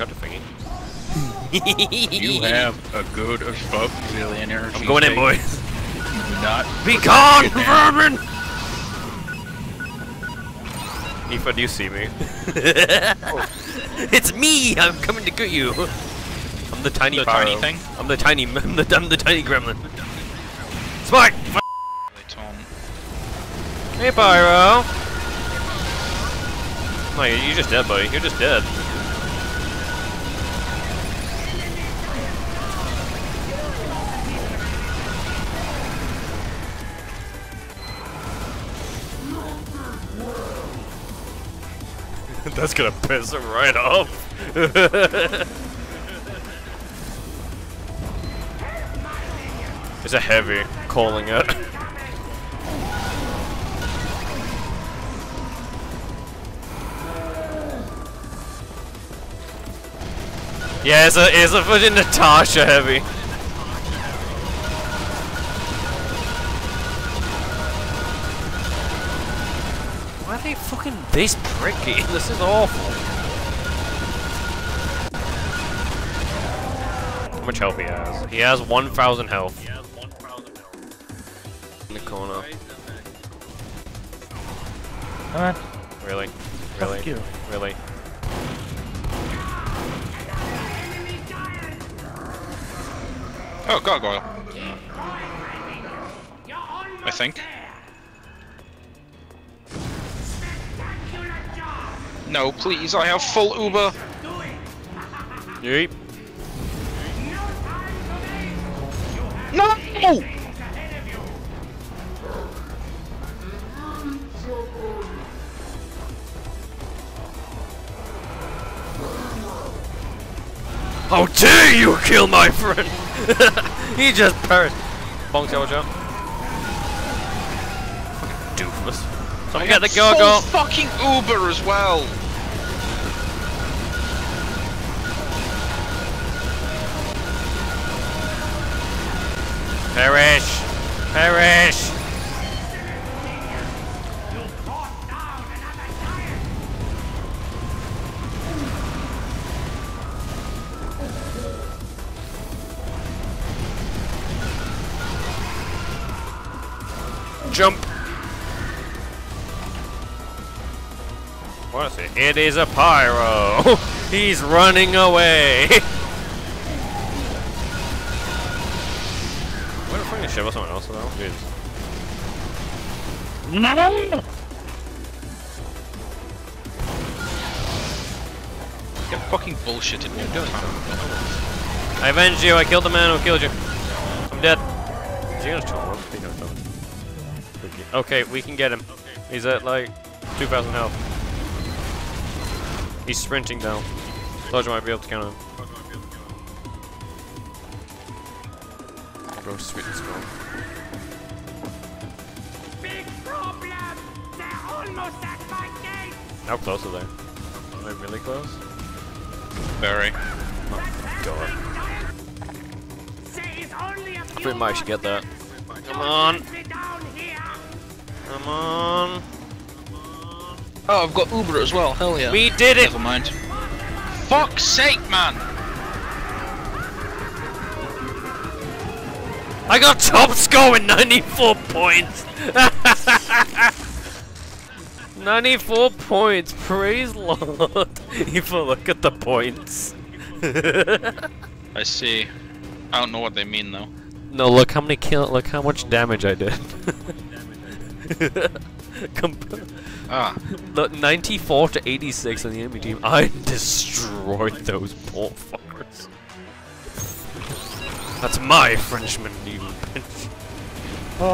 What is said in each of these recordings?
got the thingy. You have a good as fuck million energy. I'm going in, boys. Do not. Be put gone, that shit down. vermin! Aoife, do you see me? Oh. it's me! I'm coming to get you! I'm the tiny The pyro. tiny thing? I'm the tiny, I'm the, I'm the tiny gremlin. Smart! Really, Tom. Hey, Pyro! Oh, no, you're you're just dead, buddy. You're just dead. That's gonna piss him right off. it's a heavy calling it. Yeah, it's a it's a fucking Natascha heavy. Why are they fucking this pricky? This is awful. How much health he has? He has 1,000 health. In the corner. Alright, Really? fuck Really? you. Really? Oh, gargoyle. I think. No, please, I have full Uber. Yeep. No! How dare you kill my friend! he just perished. Bonk Joe. Fucking doofus. Someone get the go-go! fucking Uber as well. Perish! Perish! Jump! What is it? It is a pyro! He's running away! shit with someone else though? Jesus. No! Get fucking bullshitted. What are you doing? I avenged you, I killed the man who killed you. I'm dead. Is he gonna charge? He knows that. Okay, we can get him. He's at like 2,000 health. He's sprinting down. Thought you might be able to count him. Go sweet and strong. Big problem! They're almost at my gate! How close are they? Are they really close? Very. Oh, God. There is only a I few think Mike should get that. Come on. Don't let me down here! Come on. Oh, I've got Uber as well. Hell yeah. We did it! Never mind. Fuck's sake, man! I got top score with 94 points. 94 points, praise Lord. if you look at the points. I see. I don't know what they mean though. no, look how many kill. Look how much damage I did. Comp- Ah, look, 94 to 86 on the enemy team. I destroyed those poor fuckers. That's my Frenchman.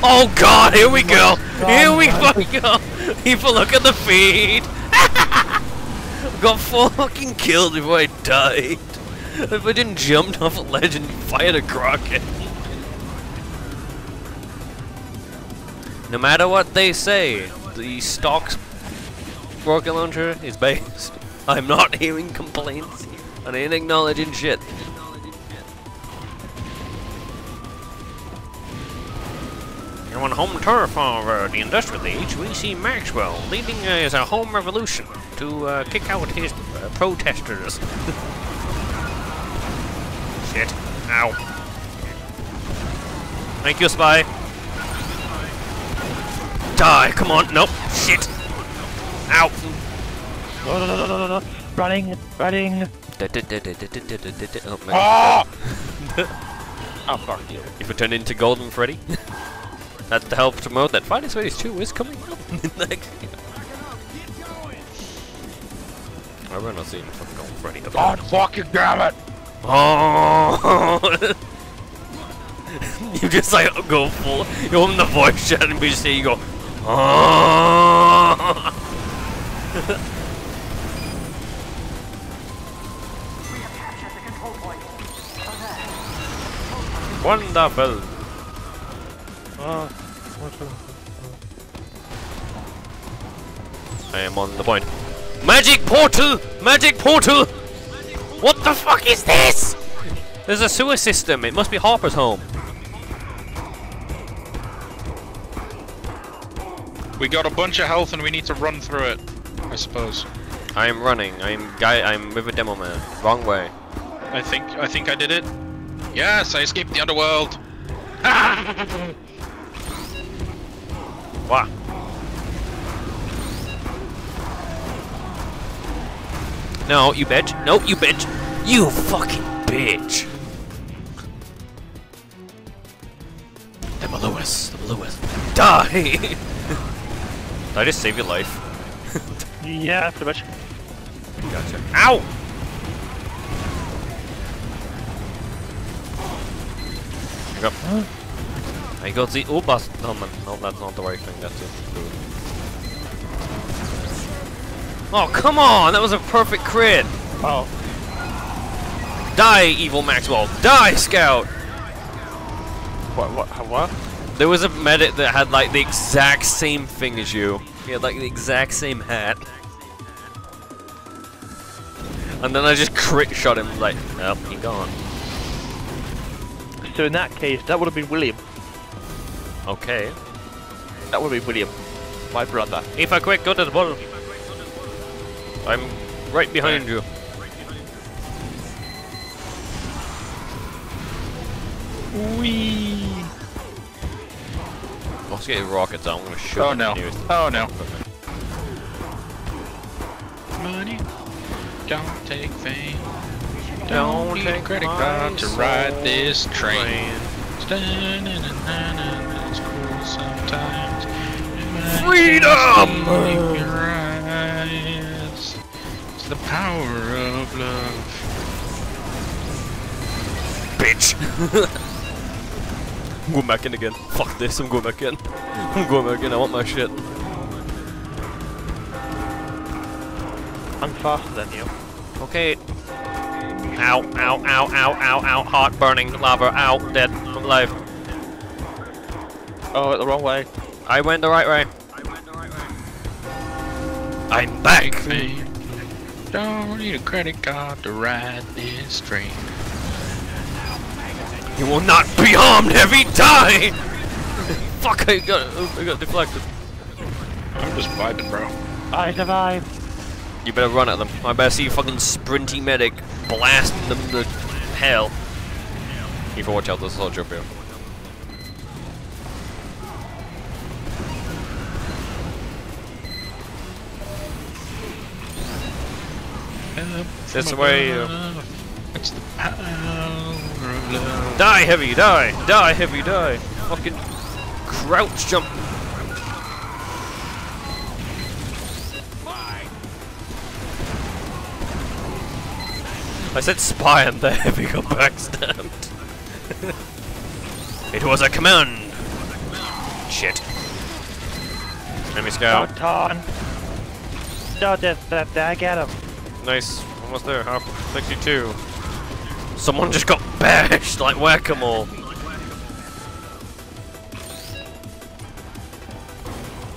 Oh god, here we go! Oh, here we fucking go! People look at the feed! Got fucking killed before I died. If I didn't jump off a ledge and fire a rocket. No matter what they say, the stock rocket launcher is based. I'm not hearing complaints. I ain't acknowledging shit. On home turf of uh, the industrial age, we see Maxwell leading uh, as a home revolution to uh, kick out his uh, protesters. Shit. Ow. Thank you, Spy. Die, come on. Nope. Shit. Ow. No, no, no, no, no, no, no. Running, running. Oh, man. Ah! oh, fuck you. If it turned into Golden Freddy. That's to help promote that Fighting Freddy's 2 is coming up next year. I remember not seeing fucking Golden Freddy. God fucking damn it! Oh! you just like go full. You open the voice chat and we just hear you go. Oh! Wonderful. I am on the point. Magic portal! Magic portal! What the fuck is this? There's a sewer system. It must be Harper's home. We got a bunch of health and we need to run through it. I suppose. I am running. I'm guy. I'm with a demo man. Wrong way. I think I think I did it. Yes, I escaped the underworld. Wow. No, you bitch. No, you bitch. You fucking bitch. Emma Lewis. Emma Lewis. Die! Did I just save your life? yeah, pretty much. Gotcha. Ow! I got. I got the Obast. No, man. No, that's not the right thing. That's it. Oh, come on! That was a perfect crit! Oh. Die, Evil Maxwell! Die, Scout! What, what, uh, what? There was a medic that had like the exact same thing as you. He had like the exact same hat. And then I just crit shot him like, oh, he gone. So in that case, that would have been William. Okay. That would be William. My brother. If I quick, go to the bottom. I'm right behind you. Wee. Let's get rockets out. I'm gonna shoot Oh no. Oh no. Money. Don't take fame. Don't need a credit card to ride this train. It's cool sometimes. Freedom! It's the power of love. Bitch! I'm going back in again. Fuck this, I'm going back in. I'm going back in, I want my shit. I'm faster than you. Okay. Ow, ow, ow, ow, ow, ow, heart burning, lava, ow, dead, alive. Oh, the wrong way. I went the right way. I'm back! Fame. Don't need a credit card to ride this train. You will not be harmed, every time! Fuck, I got, I got deflected. I'm just vibing, bro. I survived. You better run at them. I better see a fucking sprinty medic blasting them to hell. You can watch out, there's a soldier up here. This way, uh, It's the. Die, heavy, die! Die, heavy, die! Fucking crouch jump. I said spy and the heavy got backstabbed. it was a command! Shit. Enemy scout. Don't on. No, that, that, I get him. Nice. Almost there. Half 62. Someone just got bashed like whack-a-mole.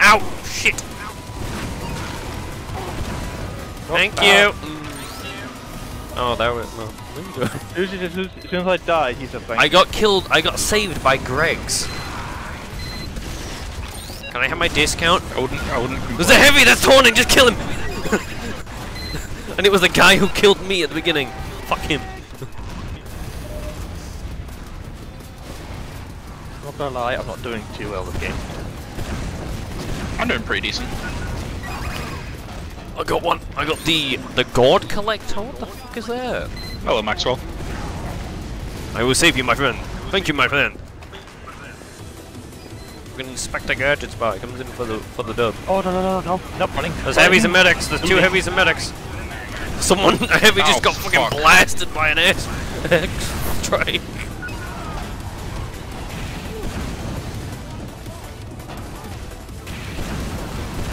Ow! Shit! Thank you! Mm. Oh, that was... No. What are you doing? Who's it, who's, as soon as I died, he's a thing. I got killed. I got saved by Greg's. Can I have my discount? I wouldn't. I wouldn't. There's a heavy that's taunting, just kill him! and it was the guy who killed me at the beginning. Fuck him. Not gonna lie, I'm not doing too well this game. I'm doing pretty decent. I got one. I got the the God Collector. What the fuck is that? Hello, Maxwell. I will save you, my friend. Thank you, my friend. Fucking Inspector Gadgets bar comes in for the for the dub. Oh no no no no! Not running. There's heavies and medics. There's two heavies and medics. Someone heavy just Oh, got fucking fuck. blasted by an S strike.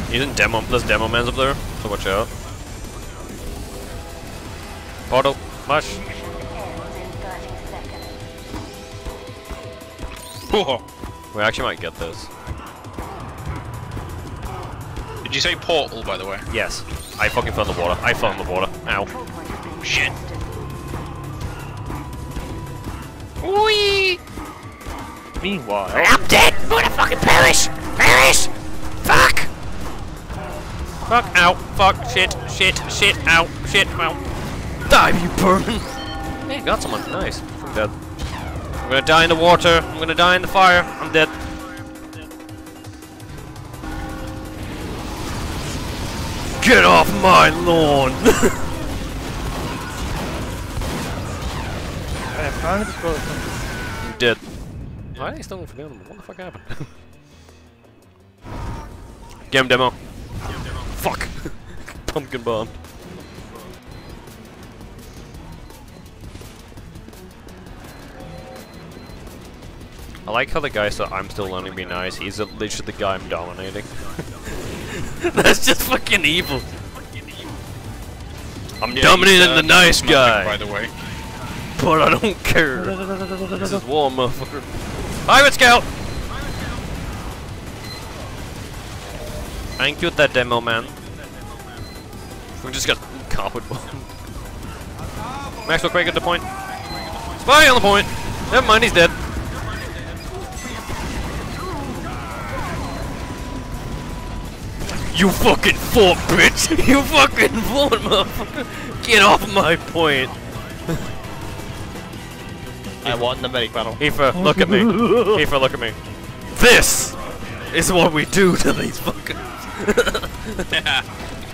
He's in demo. There's demo mans up there, so watch out. Portal, mush. We actually might get this. Did you say portal, by the way? Yes. I fucking fell in the water. I fell in the water. Ow. Shit. Whee! Meanwhile, I'm dead! I'm gonna fucking perish! Perish! Fuck! Fuck, ow, fuck, shit, shit, shit, ow, shit, ow. Die, you burn! Hey, got someone, nice. I'm dead. I'm gonna die in the water, I'm gonna die in the fire, I'm dead. Get off my lawn! I'm trying to destroy something. I'm dead. Why are they still forgetting? What the fuck happened? Get him, demo. Fuck! Pumpkin bomb. I like how the guy said I'm still learning to be nice. He's literally the guy I'm dominating. That's just fucking evil. I'm Yeah, dominating uh, the nice nothing, guy, By the way. but I don't care. This is war, motherfucker. Pirate Scout! Thank you, that demo man. We just got carpet bombed. Maxwell Quake at the point. Spy on the point! Never mind, he's dead. You fucking fought, bitch! You fucking fought, motherfucker! Get off my point! I won the medic battle. Aoife, look at me. Aoife, look at me. This is what we do to these fuckers.